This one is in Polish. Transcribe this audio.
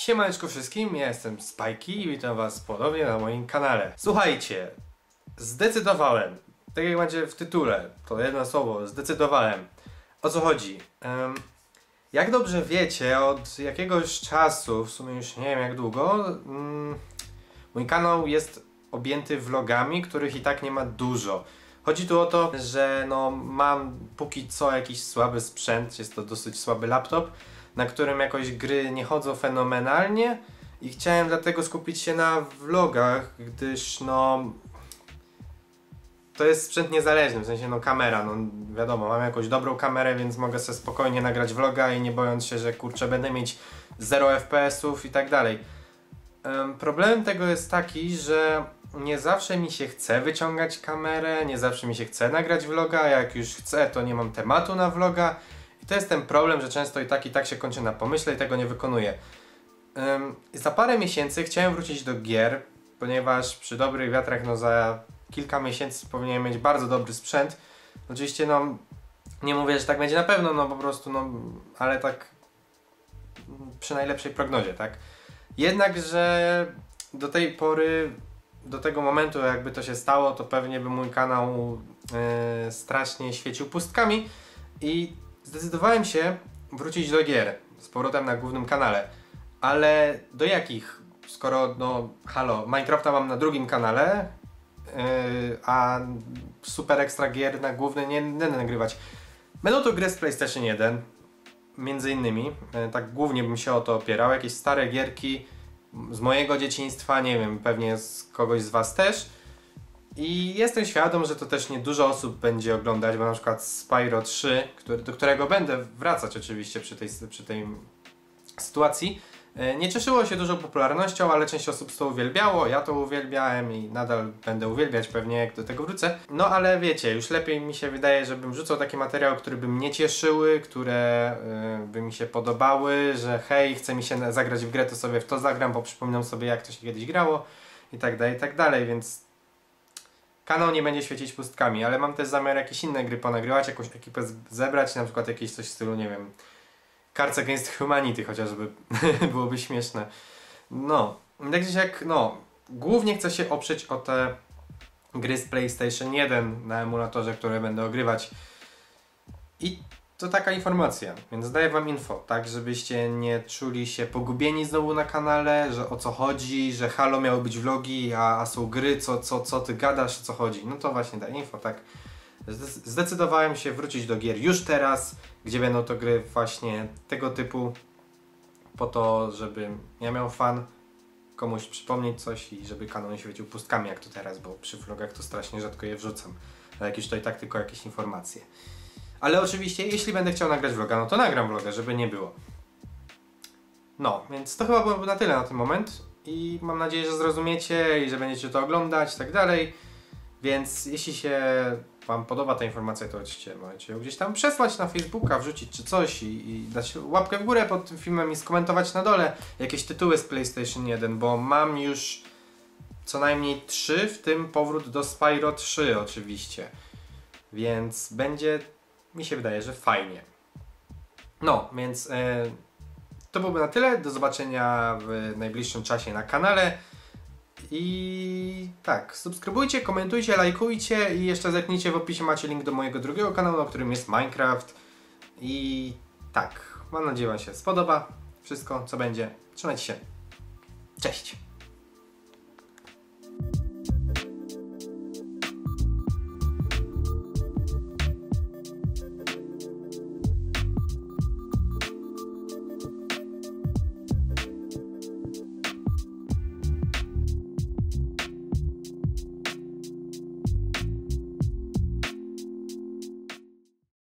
Siemaneczko wszystkim, ja jestem Spajki i witam was ponownie na moim kanale. Słuchajcie, zdecydowałem, tak jak będzie w tytule, to jedno słowo, zdecydowałem. O co chodzi? Em, jak dobrze wiecie, od jakiegoś czasu, w sumie już nie wiem jak długo, mm, mój kanał jest objęty vlogami, których i tak nie ma dużo. Chodzi tu o to, że no, mam póki co jakiś słaby sprzęt, jest to dosyć słaby laptop, na którym jakoś gry nie chodzą fenomenalnie i chciałem dlatego skupić się na vlogach, gdyż no to jest sprzęt niezależny, w sensie no kamera, no wiadomo, mam jakąś dobrą kamerę, więc mogę sobie spokojnie nagrać vloga i nie bojąc się, że kurczę będę mieć 0 FPS-ów i tak dalej. Em, Problemem tego jest taki, że nie zawsze mi się chce wyciągać kamerę, nie zawsze mi się chce nagrać vloga, jak już chcę, to nie mam tematu na vloga to jest ten problem, że często i tak i tak się kończy na pomyśle i tego nie wykonuję. Ym, za parę miesięcy chciałem wrócić do gier, ponieważ przy dobrych wiatrach no za kilka miesięcy powinienem mieć bardzo dobry sprzęt. Oczywiście no nie mówię, że tak będzie na pewno, no po prostu no ale tak przy najlepszej prognozie, tak? Jednakże do tej pory, do tego momentu jakby to się stało, to pewnie by mój kanał e, strasznie świecił pustkami i zdecydowałem się wrócić do gier z powrotem na głównym kanale. Ale do jakich? Skoro, no, halo, Minecrafta mam na drugim kanale, yy, a super ekstra gier na główny nie będę nagrywać. Będą to gry z PlayStation 1, między innymi, yy, tak głównie bym się o to opierał, jakieś stare gierki z mojego dzieciństwa, nie wiem, pewnie z kogoś z Was też. I jestem świadom, że to też nie dużo osób będzie oglądać, bo na przykład Spyro 3, który, do którego będę wracać oczywiście przy tej, przy tej sytuacji, e, nie cieszyło się dużą popularnością, ale część osób to uwielbiało, ja to uwielbiałem i nadal będę uwielbiać pewnie jak do tego wrócę. No ale wiecie, już lepiej mi się wydaje, żebym rzucał takie materiały, które by mnie cieszyły, które y, by mi się podobały, że hej, chce mi się zagrać w grę, to sobie w to zagram, bo przypominam sobie jak to się kiedyś grało i tak dalej, i tak dalej, więc kanał nie będzie świecić pustkami, ale mam też zamiar jakieś inne gry ponagrywać, jakąś ekipę zebrać, na przykład jakieś coś w stylu, nie wiem, Cards Against Humanity chociażby, byłoby śmieszne. No, tak gdzieś jak, no, głównie chcę się oprzeć o te gry z PlayStation 1 na emulatorze, które będę ogrywać. I to taka informacja, więc daję wam info, tak, żebyście nie czuli się pogubieni znowu na kanale, że o co chodzi, że halo miały być vlogi, a, a są gry, co, co, co ty gadasz, o co chodzi. No to właśnie daję info, tak. Zde- Zdecydowałem się wrócić do gier już teraz, gdzie będą to gry właśnie tego typu, po to, żebym ja miał fan, komuś przypomnieć coś i żeby kanał nie świecił pustkami jak to teraz, bo przy vlogach to strasznie rzadko je wrzucam. Ale jak już to i tak tylko jakieś informacje. Ale oczywiście, jeśli będę chciał nagrać vloga, no to nagram vloga, żeby nie było. No, więc to chyba byłoby na tyle na ten moment i mam nadzieję, że zrozumiecie i że będziecie to oglądać i tak dalej. Więc jeśli się Wam podoba ta informacja, to oczywiście możecie ją gdzieś tam przesłać na Facebooka, wrzucić czy coś i, i dać łapkę w górę pod tym filmem i skomentować na dole jakieś tytuły z PlayStation 1, bo mam już co najmniej 3, w tym powrót do Spyro 3 oczywiście. Więc będzie, mi się wydaje, że fajnie. No, więc e, to byłoby na tyle. Do zobaczenia w najbliższym czasie na kanale. I tak, subskrybujcie, komentujcie, lajkujcie i jeszcze zerknijcie w opisie macie link do mojego drugiego kanału, na którym jest Minecraft. I tak, mam nadzieję Wam się spodoba wszystko, co będzie. Trzymajcie się. Cześć!